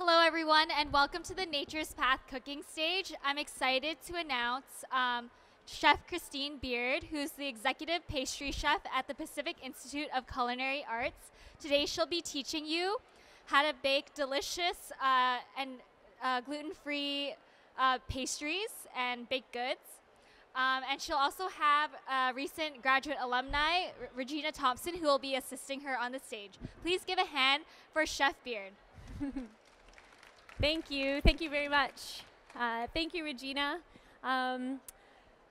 Hello, everyone, and welcome to the Nature's Path cooking stage. I'm excited to announce um, Chef Christine Beard, who's the executive pastry chef at the Pacific Institute of Culinary Arts. Today, she'll be teaching you how to bake delicious uh, and uh, gluten free uh, pastries and baked goods. Um, and she'll also have a recent graduate alumni, R- Regina Thompson, who will be assisting her on the stage. Please give a hand for Chef Beard. Thank you. Thank you very much. Uh, thank you, Regina. Um,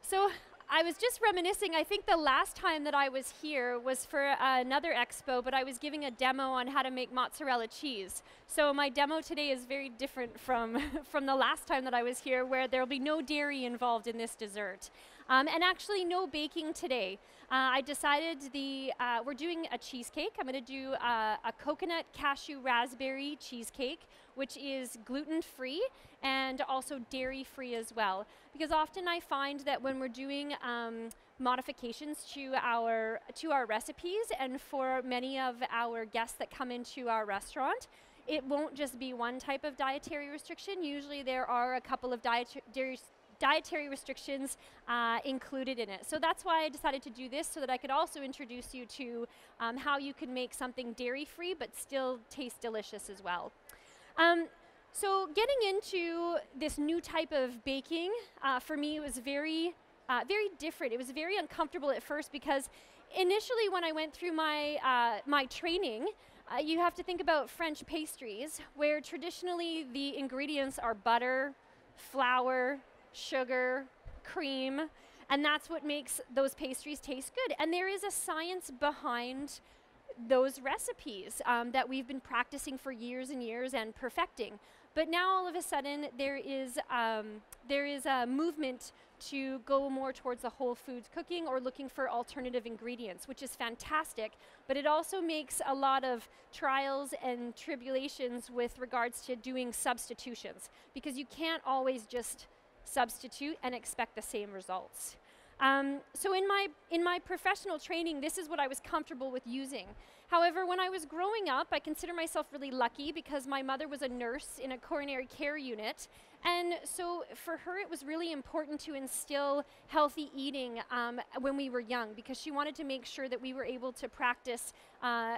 so I was just reminiscing. I think the last time that I was here was for uh, another expo, but I was giving a demo on how to make mozzarella cheese. So my demo today is very different from, from the last time that I was here, where there will be no dairy involved in this dessert. Um, and actually, no baking today. Uh, I decided the uh, we're doing a cheesecake. I'm going to do uh, a coconut cashew raspberry cheesecake, which is gluten free and also dairy free as well. Because often I find that when we're doing um, modifications to our to our recipes, and for many of our guests that come into our restaurant, it won't just be one type of dietary restriction. Usually there are a couple of dietary dietary restrictions uh, included in it. So that's why I decided to do this so that I could also introduce you to um, how you can make something dairy free but still taste delicious as well. Um, so getting into this new type of baking uh, for me was very, uh, very different. It was very uncomfortable at first because initially when I went through my, uh, my training, uh, you have to think about French pastries, where traditionally the ingredients are butter, flour, sugar, cream, and that's what makes those pastries taste good. And there is a science behind those recipes um, that we've been practicing for years and years and perfecting. But now all of a sudden there is um, there is a movement to go more towards the whole foods cooking or looking for alternative ingredients, which is fantastic. But it also makes a lot of trials and tribulations with regards to doing substitutions because you can't always just substitute and expect the same results. Um, so in my, in my professional training, this is what I was comfortable with using. However, when I was growing up, I consider myself really lucky because my mother was a nurse in a coronary care unit. And so for her, it was really important to instill healthy eating um, when we were young because she wanted to make sure that we were able to practice uh,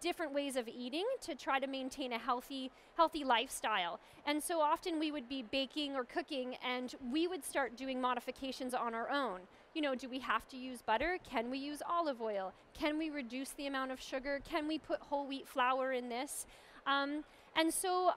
different ways of eating to try to maintain a healthy healthy lifestyle. And so often we would be baking or cooking and we would start doing modifications on our own. You know, do we have to use butter? Can we use olive oil? Can we reduce the amount of sugar? Can we put whole wheat flour in this? Um, and so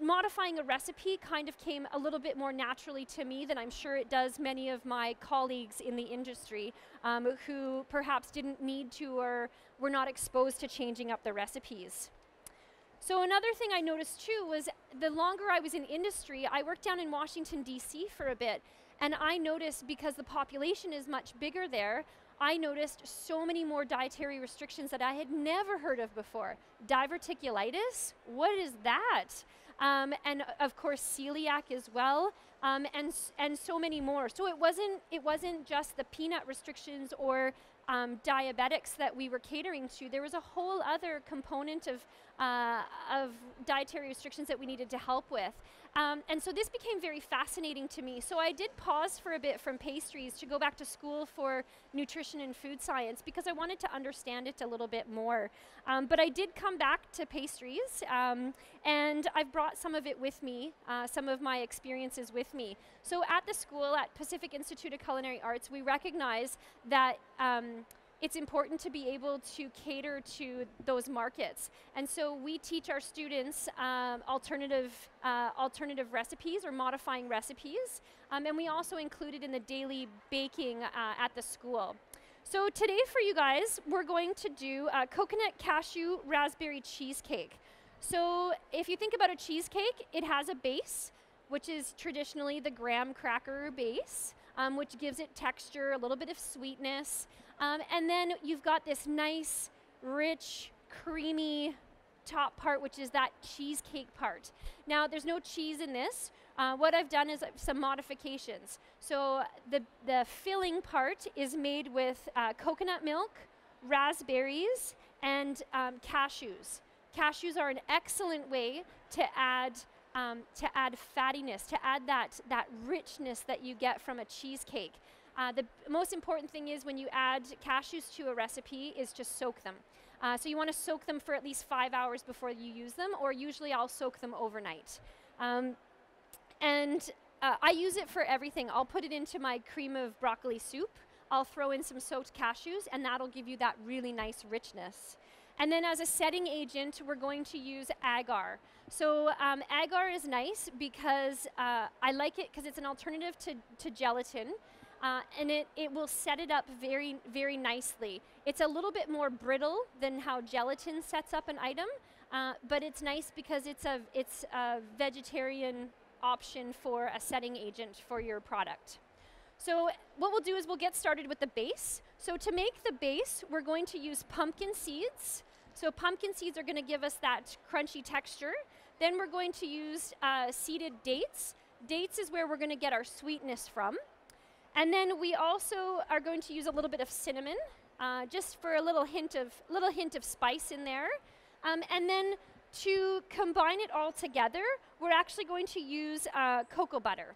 modifying a recipe kind of came a little bit more naturally to me than I'm sure it does many of my colleagues in the industry um, who perhaps didn't need to or were not exposed to changing up the recipes. So another thing I noticed too was the longer I was in industry, I worked down in Washington D.C. for a bit, and I noticed because the population is much bigger there, I noticed so many more dietary restrictions that I had never heard of before. Diverticulitis? What is that? Um, and of course celiac as well, um, and and so many more. So it wasn't it wasn't just the peanut restrictions or um, diabetics that we were catering to. There was a whole other component of uh, of dietary restrictions that we needed to help with. Um, and so this became very fascinating to me. So I did pause for a bit from pastries to go back to school for nutrition and food science because I wanted to understand it a little bit more. Um, but I did come back to pastries um, and I've brought some of it with me, uh, some of my experiences with me. So at the school at Pacific Institute of Culinary Arts, we recognize that um, it's important to be able to cater to those markets. And so we teach our students um, alternative, uh, alternative recipes or modifying recipes. Um, and we also include it in the daily baking uh, at the school. So today for you guys, we're going to do a coconut cashew raspberry cheesecake. So if you think about a cheesecake, it has a base, which is traditionally the graham cracker base, um, which gives it texture, a little bit of sweetness. Um, and then you've got this nice, rich, creamy top part, which is that cheesecake part. Now, there's no cheese in this. Uh, what I've done is some modifications. So the, the filling part is made with uh, coconut milk, raspberries, and um, cashews. cashews are an excellent way to add um, to add fattiness, to add that that richness that you get from a cheesecake. Uh, the most important thing is when you add cashews to a recipe is just soak them. Uh, so you want to soak them for at least five hours before you use them, or usually I'll soak them overnight. Um, and uh, I use it for everything. I'll put it into my cream of broccoli soup. I'll throw in some soaked cashews, and that'll give you that really nice richness. And then as a setting agent, we're going to use agar. So um, agar is nice because uh, I like it because it's an alternative to, to gelatin. Uh, and it, it will set it up very, very nicely. It's a little bit more brittle than how gelatin sets up an item, uh, but it's nice because it's a, it's a vegetarian option for a setting agent for your product. So what we'll do is we'll get started with the base. So to make the base, we're going to use pumpkin seeds. So pumpkin seeds are going to give us that crunchy texture. Then we're going to use uh, seeded dates. Dates is where we're going to get our sweetness from. And then we also are going to use a little bit of cinnamon, uh, just for a little hint of little hint of spice in there. Um, and then to combine it all together, we're actually going to use uh, cocoa butter.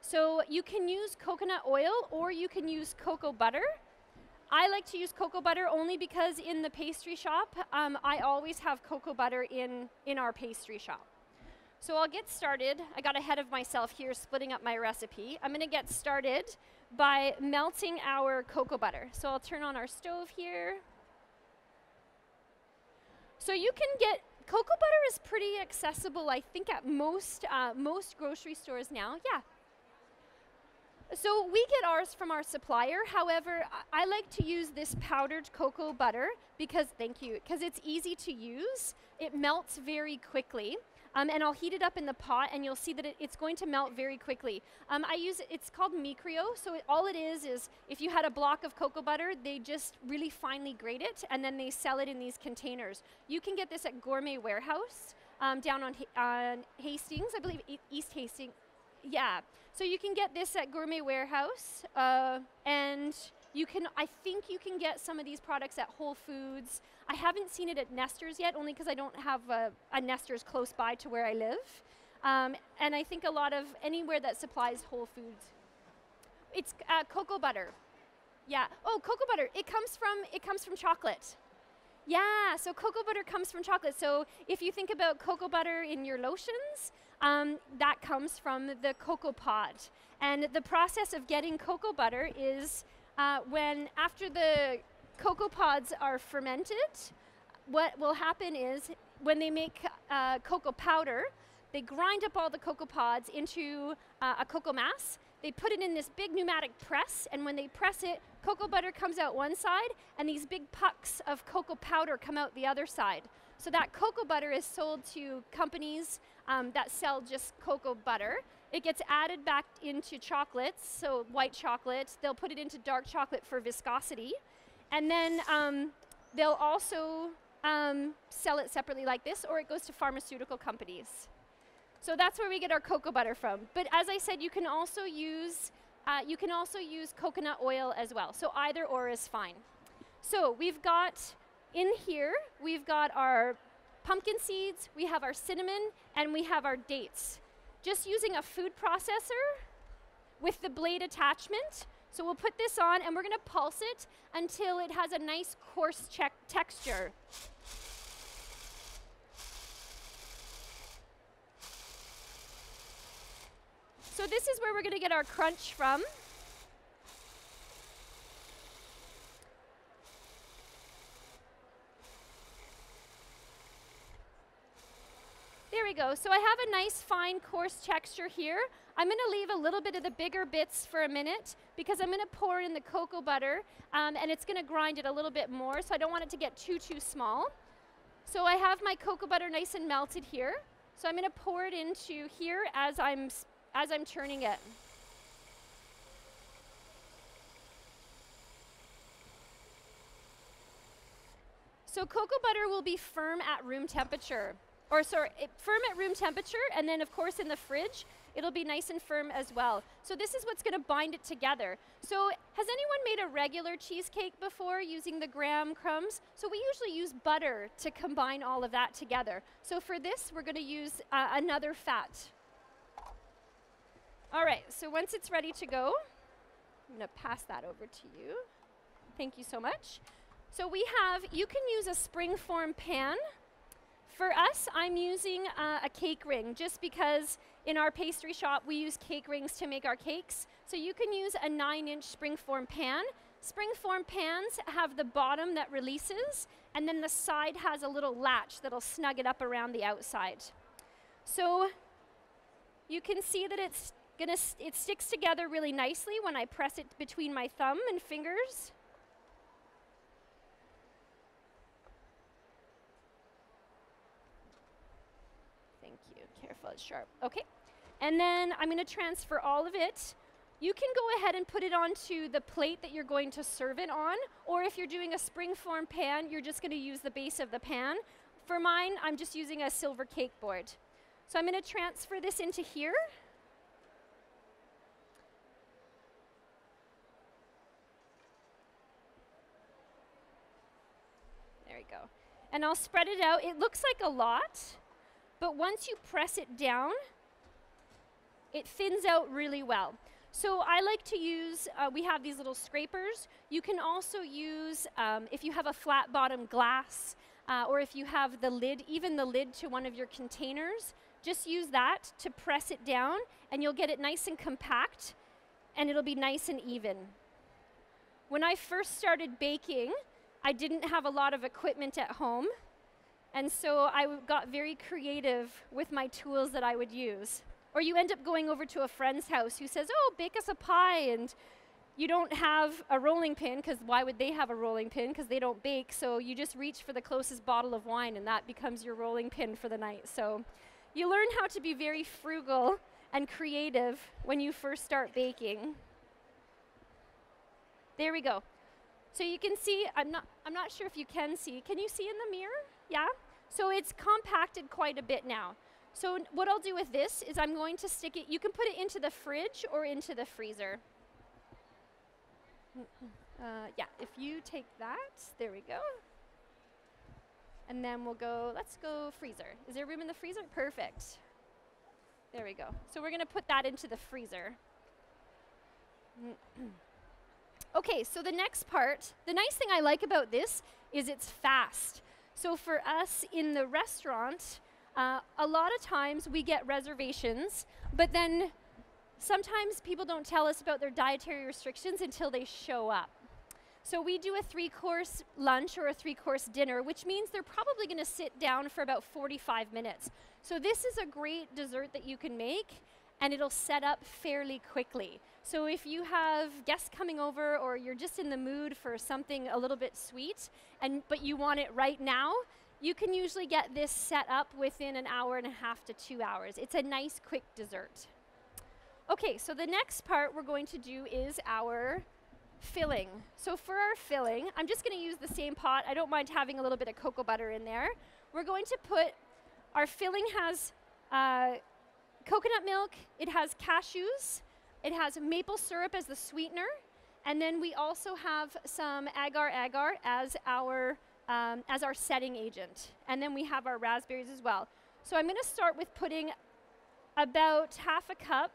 So you can use coconut oil or you can use cocoa butter. I like to use cocoa butter only because in the pastry shop, um, I always have cocoa butter in, in our pastry shop. So I'll get started. I got ahead of myself here splitting up my recipe. I'm going to get started by melting our cocoa butter. So I'll turn on our stove here. So you can get cocoa butter is pretty accessible, I think, at most uh, most grocery stores now. Yeah. So we get ours from our supplier. However, I, I like to use this powdered cocoa butter because, thank you, because it's easy to use. It melts very quickly. Um, and I'll heat it up in the pot, and you'll see that it, it's going to melt very quickly. Um, I use it's called Mycryo. So it, all it is is if you had a block of cocoa butter, they just really finely grate it, and then they sell it in these containers. You can get this at Gourmet Warehouse um, down on, on Hastings, I believe East Hastings. Yeah. So you can get this at Gourmet Warehouse, uh, and you can, I think you can get some of these products at Whole Foods. I haven't seen it at Nesters yet, only because I don't have a, a, Nesters close by to where I live. Um, and I think a lot of anywhere that supplies Whole Foods. It's uh, cocoa butter. Yeah. Oh, cocoa butter. It comes from it comes from chocolate. Yeah. So cocoa butter comes from chocolate. So if you think about cocoa butter in your lotions, um, that comes from the cocoa pod. And the process of getting cocoa butter is uh, when after the cocoa pods are fermented, what will happen is when they make uh, cocoa powder, they grind up all the cocoa pods into uh, a cocoa mass. They put it in this big pneumatic press, and when they press it, cocoa butter comes out one side, and these big pucks of cocoa powder come out the other side. So that cocoa butter is sold to companies um, that sell just cocoa butter. It gets added back into chocolates, so white chocolate. They'll put it into dark chocolate for viscosity. And then um, they'll also um, sell it separately like this, or it goes to pharmaceutical companies. So that's where we get our cocoa butter from. But as I said, you can also use uh, you can also use coconut oil as well. So either or is fine. So we've got in here we've got our pumpkin seeds, we have our cinnamon, and we have our dates just using a food processor with the blade attachment. So we'll put this on and we're going to pulse it until it has a nice coarse texture. So this is where we're going to get our crunch from. We go. So I have a nice fine coarse texture here. I'm going to leave a little bit of the bigger bits for a minute because I'm going to pour in the cocoa butter um, and it's going to grind it a little bit more so I don't want it to get too, too small. So I have my cocoa butter nice and melted here. So I'm going to pour it into here as I'm, as I'm turning it. So cocoa butter will be firm at room temperature. Or sorry, firm at room temperature, and then of course in the fridge, it'll be nice and firm as well. So this is what's going to bind it together. So has anyone made a regular cheesecake before using the graham crumbs? So we usually use butter to combine all of that together. So for this, we're going to use uh, another fat. All right, so once it's ready to go, I'm to pass that over to you. Thank you so much. So we have, you can use a springform pan. For us, I'm using uh, a cake ring just because in our pastry shop we use cake rings to make our cakes. So you can use a nine inch springform pan. Springform pans have the bottom that releases and then the side has a little latch that'll snug it up around the outside. So you can see that it's gonna, st it sticks together really nicely when I press it between my thumb and fingers. Careful, it's sharp. Okay. And then I'm going to transfer all of it. You can go ahead and put it onto the plate that you're going to serve it on, or if you're doing a springform pan, you're just going to use the base of the pan. For mine, I'm just using a silver cake board. So I'm going to transfer this into here. There we go. And I'll spread it out. It looks like a lot, but once you press it down, it thins out really well. So I like to use, uh, we have these little scrapers. You can also use, um, if you have a flat bottom glass, uh, or if you have the lid, even the lid to one of your containers, just use that to press it down and you'll get it nice and compact and it'll be nice and even. When I first started baking, I didn't have a lot of equipment at home. And so I got very creative with my tools that I would use. Or you end up going over to a friend's house who says, Oh, bake us a pie. And you don't have a rolling pin, because why would they have a rolling pin? Because they don't bake. So you just reach for the closest bottle of wine, and that becomes your rolling pin for the night. So you learn how to be very frugal and creative when you first start baking. There we go. So you can see, I'm not, I'm not sure if you can see. Can you see in the mirror? Yeah? So it's compacted quite a bit now. So what I'll do with this is I'm going to stick it, you can put it into the fridge or into the freezer. Uh, yeah, if you take that, there we go. And then we'll go, let's go freezer. Is there room in the freezer? Perfect. There we go. So we're going to put that into the freezer. okay, so the next part, the nice thing I like about this is it's fast. So for us in the restaurant, uh, a lot of times we get reservations, but then sometimes people don't tell us about their dietary restrictions until they show up. So we do a three course lunch or a three course dinner, which means they're probably going to sit down for about 45 minutes. So this is a great dessert that you can make and it'll set up fairly quickly. So if you have guests coming over or you're just in the mood for something a little bit sweet, and but you want it right now, you can usually get this set up within an hour and a half to two hours. It's a nice quick dessert. Okay, so the next part we're going to do is our filling. So for our filling, I'm just going to use the same pot. I don't mind having a little bit of cocoa butter in there. We're going to put, our filling has uh, coconut milk, it has cashews, it has maple syrup as the sweetener, and then we also have some agar agar as our, um, as our setting agent. And then we have our raspberries as well. So I'm going to start with putting about half a cup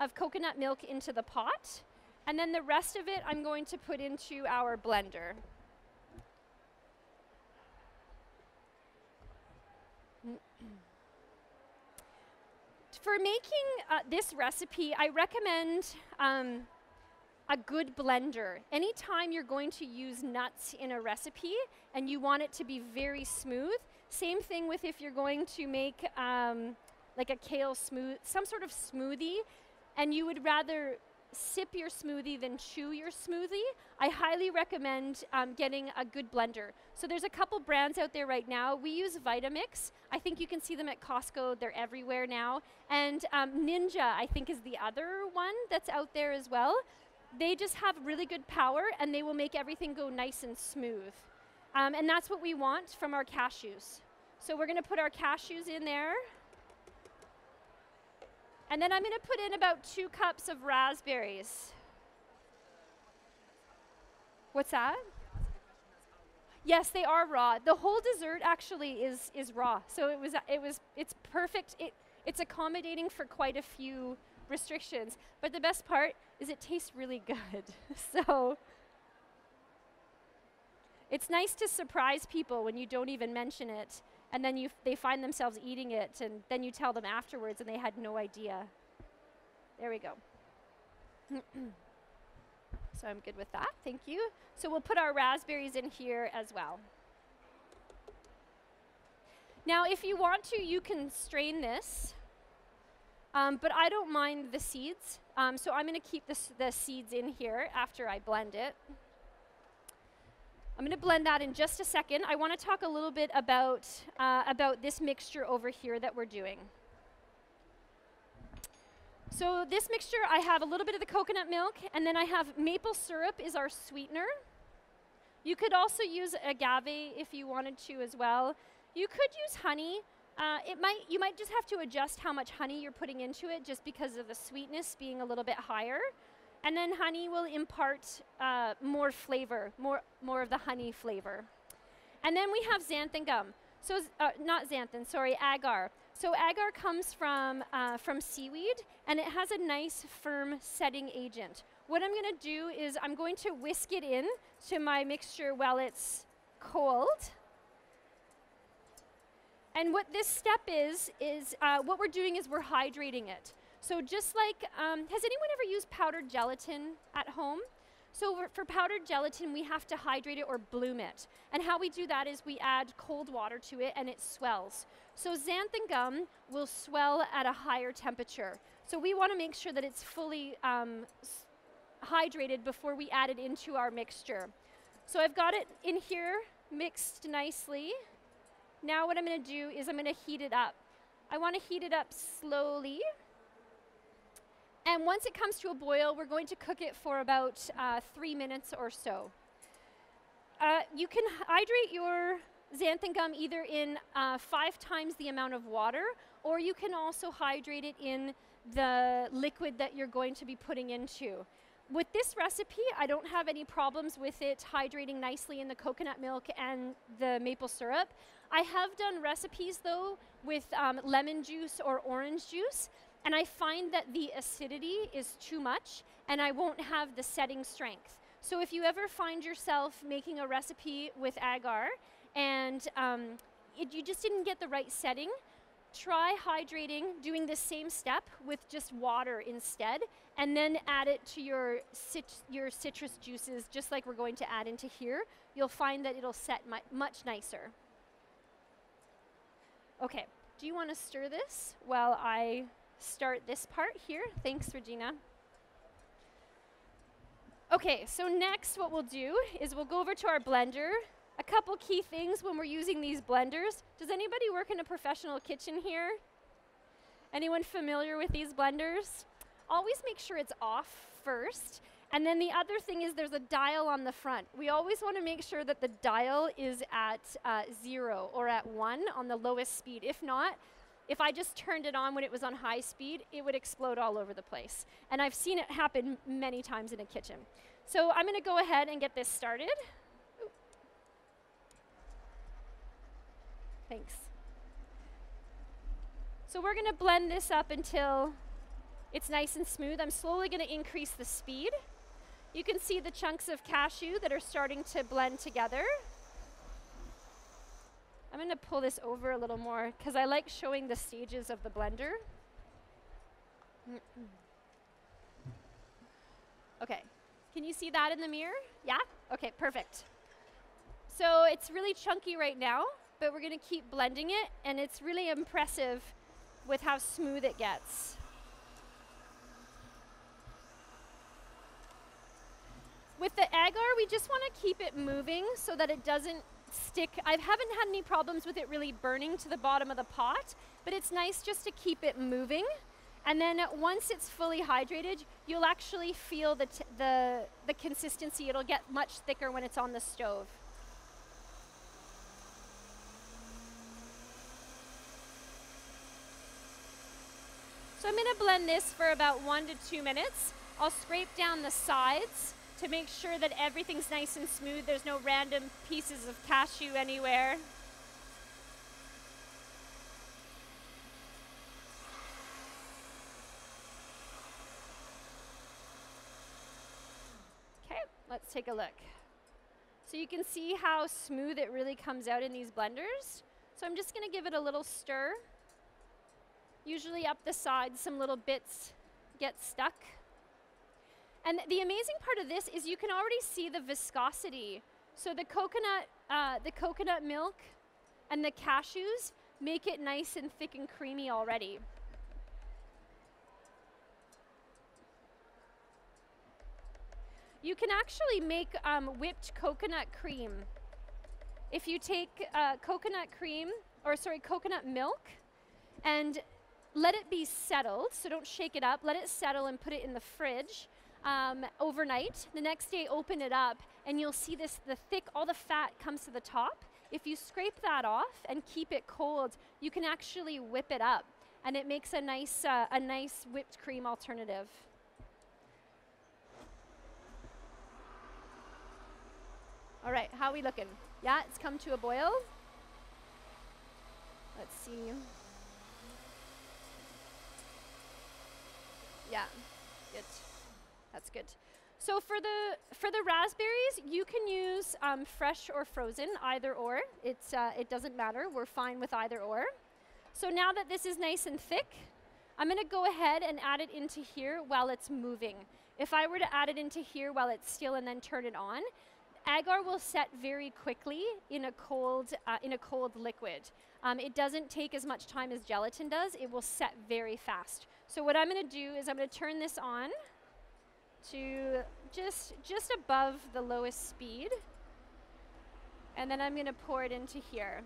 of coconut milk into the pot. And then the rest of it I'm going to put into our blender. For making uh, this recipe, I recommend um, a good blender. Anytime you're going to use nuts in a recipe and you want it to be very smooth, same thing with if you're going to make um, like a kale smooth, some sort of smoothie, and you would rather sip your smoothie than chew your smoothie, I highly recommend um, getting a good blender. So there's a couple brands out there right now. We use Vitamix. I think you can see them at Costco. They're everywhere now. And um, Ninja, I think, is the other one that's out there as well. They just have really good power and they will make everything go nice and smooth. Um, and that's what we want from our cashews. So we're going to put our cashews in there. And then I'm going to put in about two cups of raspberries. What's that? Yes, they are raw. The whole dessert actually is is raw. So it was it was it's perfect. It it's accommodating for quite a few restrictions. But the best part is it tastes really good. so it's nice to surprise people when you don't even mention it and then you they find themselves eating it and then you tell them afterwards and they had no idea. There we go. So I'm good with that, thank you. So we'll put our raspberries in here as well. Now, if you want to, you can strain this, um, but I don't mind the seeds. Um, so I'm gonna keep this, the seeds in here after I blend it. I'm going to blend that in just a second. I want to talk a little bit about, uh, about this mixture over here that we're doing. So this mixture, I have a little bit of the coconut milk, and then I have maple syrup is our sweetener. You could also use agave if you wanted to as well. You could use honey. Uh, it might, you might just have to adjust how much honey you're putting into it just because of the sweetness being a little bit higher. And then honey will impart uh, more flavor, more, more of the honey flavor. And then we have xanthan gum. So, uh, not xanthan, sorry, agar. So agar comes from, uh, from seaweed, and it has a nice firm setting agent. What I'm going to do is I'm going to whisk it in to my mixture while it's cold. And what this step is, is uh, what we're doing is we're hydrating it. So just like, um, has anyone ever used powdered gelatin at home? So for powdered gelatin, we have to hydrate it or bloom it. And how we do that is we add cold water to it and it swells. So xanthan gum will swell at a higher temperature. So we want to make sure that it's fully um, hydrated before we add it into our mixture. So I've got it in here mixed nicely. Now what I'm going to do is I'm going to heat it up. I want to heat it up slowly. And once it comes to a boil, we're going to cook it for about uh, three minutes or so. Uh, you can hydrate your xanthan gum either in uh, five times the amount of water, or you can also hydrate it in the liquid that you're going to be putting into. With this recipe, I don't have any problems with it hydrating nicely in the coconut milk and the maple syrup. I have done recipes though with um, lemon juice or orange juice, and I find that the acidity is too much and I won't have the setting strength. So if you ever find yourself making a recipe with agar and um, it, you just didn't get the right setting, try hydrating, doing the same step with just water instead, and then add it to your, cit your citrus juices, just like we're going to add into here. You'll find that it'll set much nicer. Okay, do you want to stir this while I start this part here? Thanks, Regina. Okay, so next what we'll do is we'll go over to our blender a couple key things when we're using these blenders. Does anybody work in a professional kitchen here? Anyone familiar with these blenders? Always make sure it's off first. And then the other thing is there's a dial on the front. We always want to make sure that the dial is at uh, zero or at one on the lowest speed. If not, if I just turned it on when it was on high speed, it would explode all over the place. And I've seen it happen many times in a kitchen. So I'm going to go ahead and get this started. Thanks. So we're going to blend this up until it's nice and smooth. I'm slowly going to increase the speed. You can see the chunks of cashew that are starting to blend together. I'm going to pull this over a little more because I like showing the stages of the blender. Okay, can you see that in the mirror? Yeah? Okay, perfect. So it's really chunky right now but we're going to keep blending it, and it's really impressive with how smooth it gets. With the agar, we just want to keep it moving so that it doesn't stick. I haven't had any problems with it really burning to the bottom of the pot, but it's nice just to keep it moving. And then once it's fully hydrated, you'll actually feel the, the, the consistency. It'll get much thicker when it's on the stove. So I'm gonna blend this for about one to two minutes. I'll scrape down the sides to make sure that everything's nice and smooth. There's no random pieces of cashew anywhere. Okay, let's take a look. So you can see how smooth it really comes out in these blenders. So I'm just going to give it a little stir. Usually up the sides, some little bits get stuck. And the amazing part of this is you can already see the viscosity. So the coconut, uh, the coconut milk and the cashews make it nice and thick and creamy already. You can actually make um, whipped coconut cream. If you take uh, coconut cream, or sorry, coconut milk, and let it be settled, so don't shake it up, let it settle and put it in the fridge um, overnight. The next day, open it up, and you'll see this the thick, all the fat comes to the top. If you scrape that off and keep it cold, you can actually whip it up, and it makes a nice, uh, a nice whipped cream alternative. All right, how are we looking? Yeah, it's come to a boil. Let's see. Yeah, good. That's good. So for the for the raspberries, you can use um, fresh or frozen, either or. It's uh, it doesn't matter. We're fine with either or. So now that this is nice and thick, I'm going to go ahead and add it into here while it's moving. If I were to add it into here while it's still and then turn it on, agar will set very quickly in a cold uh, in a cold liquid. Um, it doesn't take as much time as gelatin does. It will set very fast. So what I'm going to do is I'm going to turn this on to just just above the lowest speed. And then I'm going to pour it into here.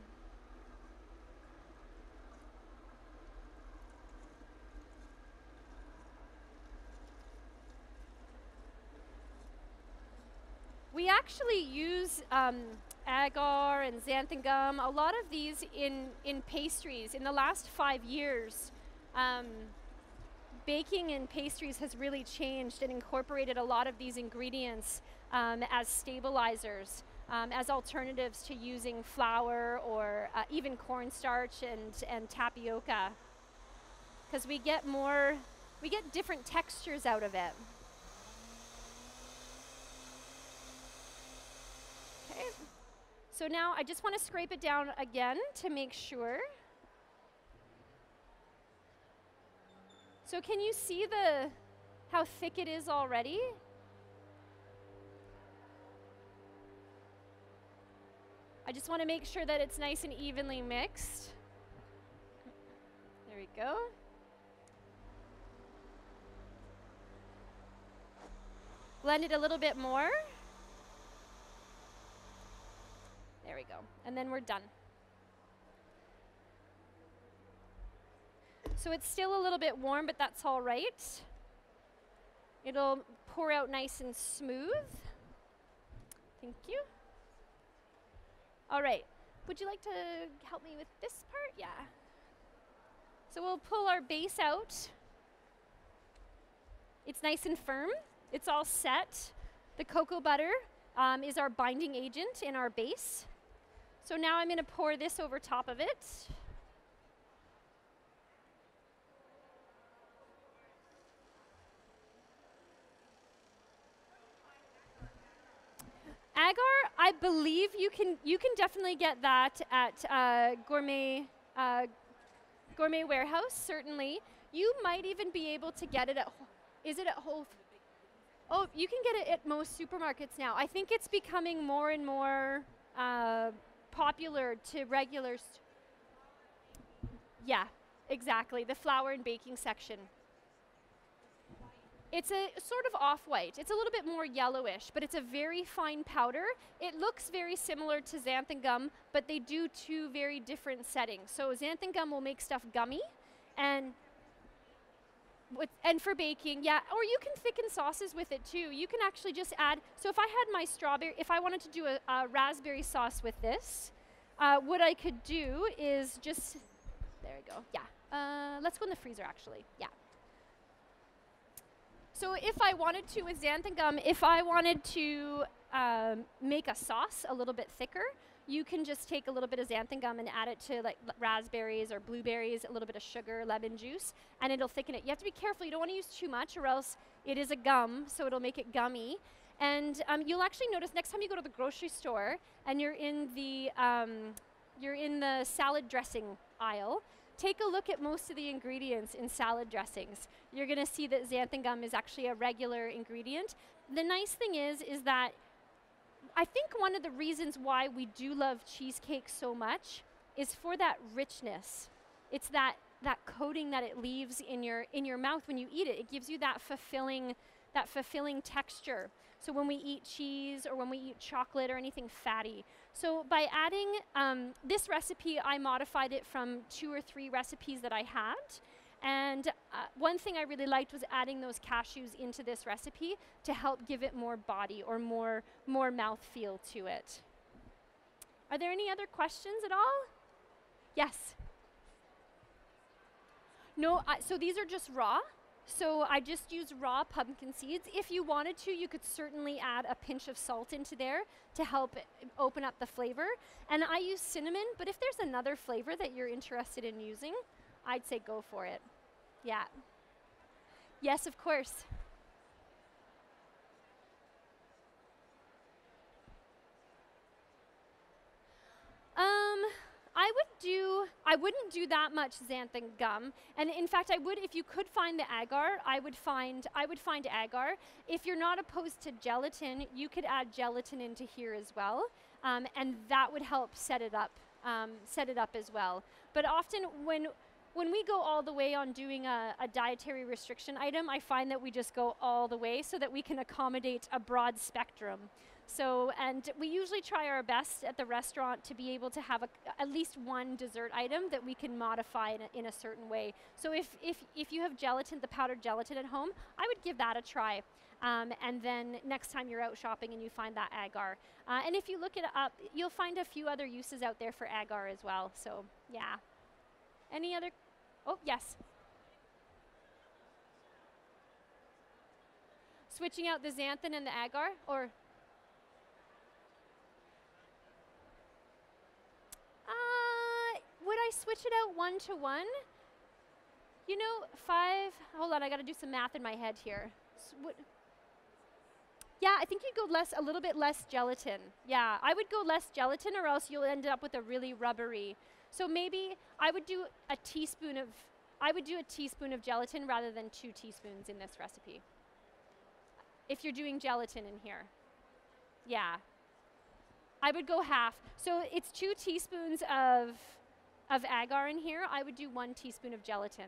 We actually use um, agar and xanthan gum, a lot of these in, in pastries. In the last five years, um, baking and pastries has really changed and incorporated a lot of these ingredients um, as stabilizers, um, as alternatives to using flour or uh, even cornstarch and, and tapioca. Because we get more, we get different textures out of it. Okay. So now I just want to scrape it down again to make sure. So can you see the how thick it is already? I just want to make sure that it's nice and evenly mixed. There we go. Blend it a little bit more. There we go. And then we're done. So it's still a little bit warm, but that's all right. It'll pour out nice and smooth. Thank you. All right. Would you like to help me with this part? Yeah. So we'll pull our base out. It's nice and firm. It's all set. The cocoa butter um, is our binding agent in our base. So now I'm going to pour this over top of it. Agar, I believe you can you can definitely get that at uh, gourmet uh, gourmet warehouse. Certainly, you might even be able to get it at. Is it at Whole? Oh, you can get it at most supermarkets now. I think it's becoming more and more uh, popular to regulars. Yeah, exactly. The flour and baking section. It's a sort of off-white. It's a little bit more yellowish, but it's a very fine powder. It looks very similar to xanthan gum, but they do two very different settings. So xanthan gum will make stuff gummy, and with, and for baking, yeah, or you can thicken sauces with it too. You can actually just add, so if I had my strawberry, if I wanted to do a, a raspberry sauce with this, uh, what I could do is just, there we go, yeah. Uh, let's go in the freezer actually, yeah. So if I wanted to with xanthan gum, if I wanted to um, make a sauce a little bit thicker, you can just take a little bit of xanthan gum and add it to like raspberries or blueberries, a little bit of sugar, lemon juice, and it'll thicken it. You have to be careful. You don't want to use too much, or else it is a gum, so it'll make it gummy. And um, you'll actually notice next time you go to the grocery store and you're in the um, you're in the salad dressing aisle, take a look at most of the ingredients in salad dressings. You're going to see that xanthan gum is actually a regular ingredient. The nice thing is, is that I think one of the reasons why we do love cheesecake so much is for that richness. It's that that coating that it leaves in your in your mouth when you eat it. It gives you that fulfilling that fulfilling texture. So when we eat cheese or when we eat chocolate or anything fatty. So by adding um, this recipe, I modified it from two or three recipes that I had. And uh, one thing I really liked was adding those cashews into this recipe to help give it more body or more, more mouth feel to it. Are there any other questions at all? Yes. No, uh, so these are just raw. So I just use raw pumpkin seeds. If you wanted to, you could certainly add a pinch of salt into there to help open up the flavor. And I use cinnamon, but if there's another flavor that you're interested in using, I'd say go for it. Yeah. Yes, of course. Um, I would do, I wouldn't do that much xanthan gum. And in fact, I would, if you could find the agar, I would find, I would find agar. If you're not opposed to gelatin, you could add gelatin into here as well. Um, and that would help set it up, um, set it up as well. But often when, when we go all the way on doing a, a, dietary restriction item, I find that we just go all the way so that we can accommodate a broad spectrum. So, and we usually try our best at the restaurant to be able to have a, at least one dessert item that we can modify in a, in a certain way. So if, if, if you have gelatin, the powdered gelatin at home, I would give that a try. Um, and then next time you're out shopping and you find that agar. Uh, and if you look it up, you'll find a few other uses out there for agar as well. So yeah. Any other? Oh, yes. Switching out the xanthan and the agar, or would I switch it out one to one? You know, five, hold on, I gotta do some math in my head here. yeah, I think you'd go less, a little bit less gelatin. Yeah, I would go less gelatin or else you'll end up with a really rubbery. So maybe I would do a teaspoon of, I would do a teaspoon of gelatin rather than two teaspoons in this recipe. If you're doing gelatin in here. Yeah. I would go half. So it's two teaspoons of of agar in here, I would do one teaspoon of gelatin.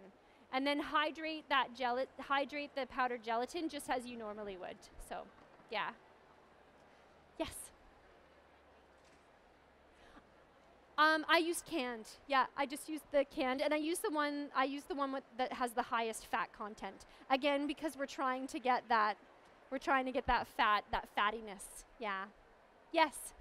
And then hydrate that gel hydrate the powdered gelatin just as you normally would. So, yeah. Yes. Um, I use canned. Yeah, I just use the canned, and I use the one I use the one with, that has the highest fat content. Again, because we're trying to get that, we're trying to get that fat, that fattiness. Yeah. Yes.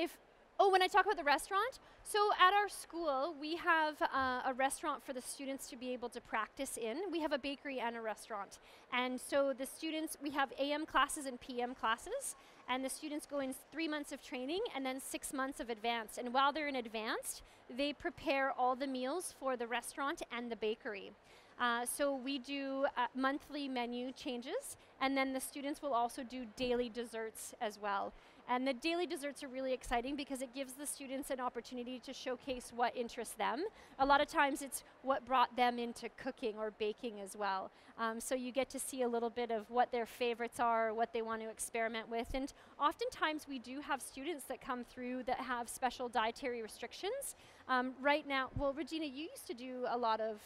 If Oh, when I talk about the restaurant, so at our school, we have uh, a restaurant for the students to be able to practice in. We have a bakery and a restaurant. And so the students, we have AM classes and PM classes, and the students go in three months of training and then six months of advanced. And while they're in advanced, they prepare all the meals for the restaurant and the bakery. Uh, so we do uh, monthly menu changes, and then the students will also do daily desserts as well. And the daily desserts are really exciting because it gives the students an opportunity to showcase what interests them. A lot of times it's what brought them into cooking or baking as well. Um, so you get to see a little bit of what their favorites are, what they want to experiment with. And oftentimes we do have students that come through that have special dietary restrictions. Um, right now, well, Regina, you used to do a lot of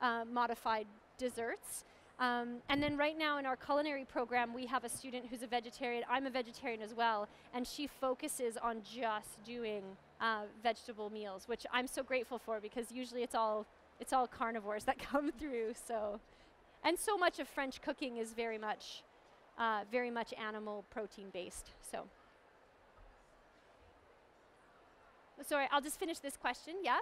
uh, modified desserts. Um, and then right now in our culinary program, we have a student who's a vegetarian. I'm a vegetarian as well, and she focuses on just doing uh, vegetable meals, which I'm so grateful for because usually it's all it's all carnivores that come through. So, and so much of French cooking is very much uh, very much animal protein based. So. Sorry, I'll just finish this question. Yeah?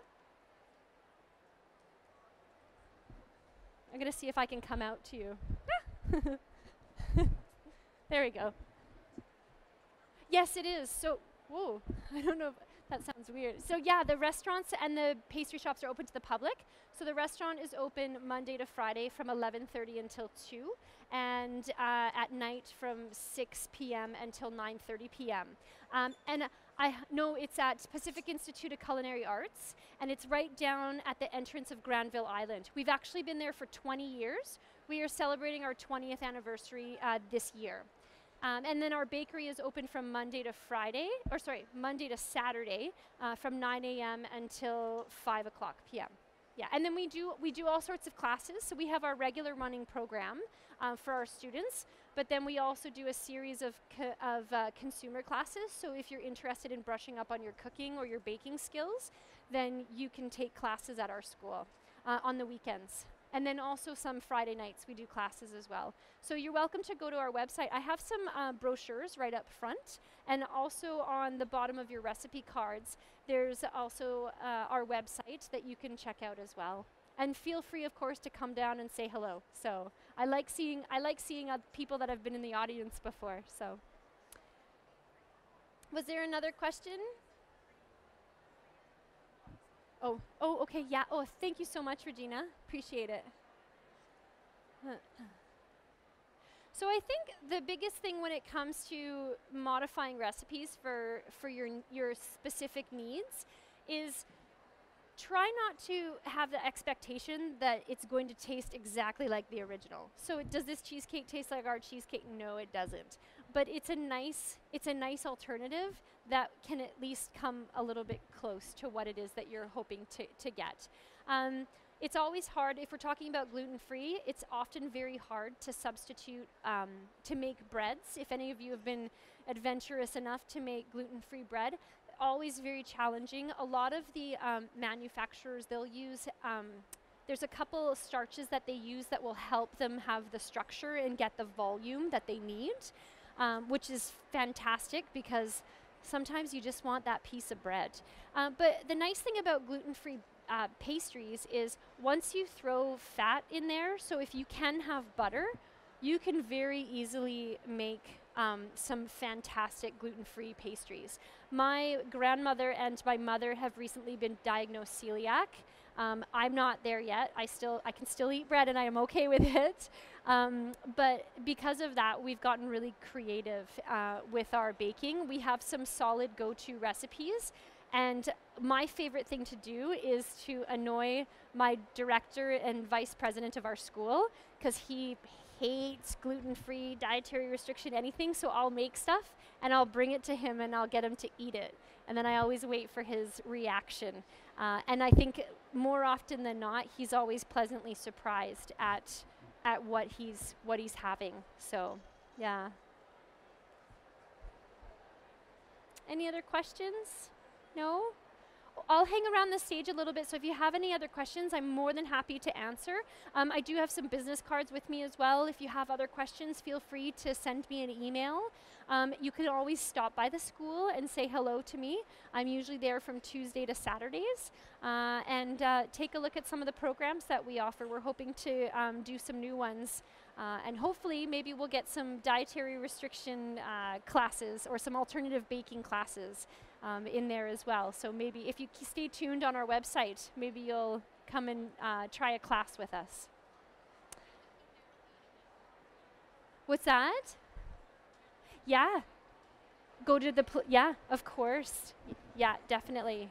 I'm going to see if I can come out to you. there we go. Yes, it is. So, whoa, I don't know. That sounds weird. So yeah, the restaurants and the pastry shops are open to the public. So the restaurant is open Monday to Friday from 11:30 until 2, and uh, at night from 6 p.m. until 9:30 p.m. Um, and I know it's at Pacific Institute of Culinary Arts, and it's right down at the entrance of Granville Island. We've actually been there for 20 years. We are celebrating our 20th anniversary uh, this year. Um, and then our bakery is open from Monday to Friday, or sorry, Monday to Saturday, uh, from 9 a.m. until 5 o'clock p.m. Yeah, and then we do we do all sorts of classes. So we have our regular running program uh, for our students, but then we also do a series of co of uh, consumer classes. So if you're interested in brushing up on your cooking or your baking skills, then you can take classes at our school uh, on the weekends. And then also some Friday nights we do classes as well. So you're welcome to go to our website. I have some uh, brochures right up front, and also on the bottom of your recipe cards, there's also uh, our website that you can check out as well. And feel free, of course, to come down and say hello. So I like seeing I like seeing people that have been in the audience before. So was there another question? Oh, oh, okay, yeah. Oh, thank you so much, Regina. Appreciate it. So I think the biggest thing when it comes to modifying recipes for, for your, your specific needs is try not to have the expectation that it's going to taste exactly like the original. So does this cheesecake taste like our cheesecake? No, it doesn't. But it's a nice it's a nice alternative that can at least come a little bit close to what it is that you're hoping to, to get. Um, it's always hard if we're talking about gluten free it's often very hard to substitute um, to make breads if any of you have been adventurous enough to make gluten free bread always very challenging. A lot of the um, manufacturers, they'll use, um, there's a couple starches that they use that will help them have the structure and get the volume that they need, um, which is fantastic because sometimes you just want that piece of bread. Uh, but the nice thing about gluten-free uh, pastries is once you throw fat in there, so if you can have butter, you can very easily make um, some fantastic gluten-free pastries. My grandmother and my mother have recently been diagnosed celiac. Um, I'm not there yet. I still I can still eat bread and I am okay with it. Um, but because of that, we've gotten really creative uh, with our baking. We have some solid go-to recipes. And my favorite thing to do is to annoy my director and vice president of our school because he hates gluten-free, dietary restriction, anything, so I'll make stuff and I'll bring it to him and I'll get him to eat it. And then I always wait for his reaction. Uh, and I think more often than not, he's always pleasantly surprised at at what he's what he's having. So, yeah. Any other questions? No? I'll hang around the stage a little bit, so if you have any other questions, I'm more than happy to answer. Um, I do have some business cards with me as well. If you have other questions, feel free to send me an email. Um, you can always stop by the school and say hello to me. I'm usually there from Tuesday to Saturdays. Uh, and uh, take a look at some of the programs that we offer. We're hoping to um, do some new ones. Uh, and hopefully, maybe we'll get some dietary restriction uh, classes or some alternative baking classes um, in there as well. So maybe if you stay tuned on our website, maybe you'll come and uh, try a class with us. What's that? Yeah. Go to the, yeah, of course. Yeah, definitely.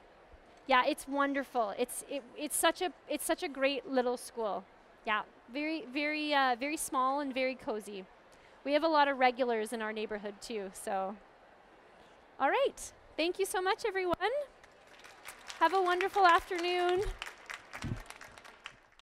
Yeah, it's wonderful. It's, it, it's, such a, it's such a great little school. Yeah, very, very, uh, very small and very cozy. We have a lot of regulars in our neighborhood too, so. All right. Thank you so much, everyone. Have a wonderful afternoon.